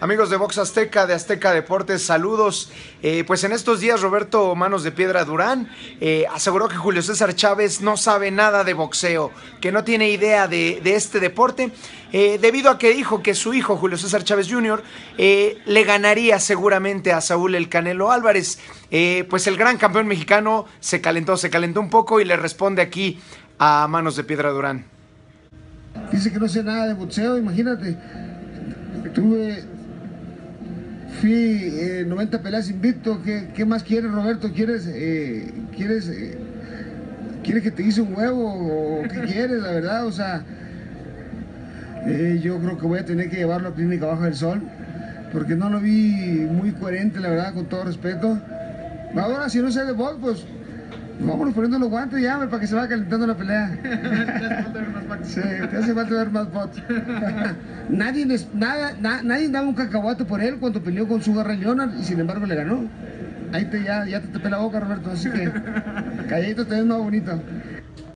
Amigos de Box Azteca, de Azteca Deportes, saludos. Eh, pues en estos días Roberto Manos de Piedra Durán eh, aseguró que Julio César Chávez no sabe nada de boxeo, que no tiene idea de, este deporte, eh, debido a que dijo que su hijo Julio César Chávez Jr. le ganaría seguramente a Saúl El Canelo Álvarez. pues el gran campeón mexicano se calentó, se calentó un poco y le responde aquí a Manos de Piedra Durán. Dice que no sé nada de boxeo, imagínate. Tuve Fui 90 eh, peleas invicto. ¿Qué, más quieres, Roberto? ¿Quieres, eh, quieres, eh, quieres que te hice un huevo? ¿O qué quieres, la verdad? O sea, yo creo que voy a tener que llevarlo a Clínica Bajo del Sol. Porque no lo vi muy coherente, la verdad, con todo respeto. Ahora, si no sé de pues Vámonos poniendo los guantes ya, para que se vaya calentando la pelea. te hace falta ver más bots. Sí, te hace falta ver más bots. nadie, nada, nadie daba un cacahuate por él cuando peleó con su Ray Leonard y sin embargo le ganó. Ahí te, ya, ya te tapé la boca, Roberto, así que calladito te ves más bonito.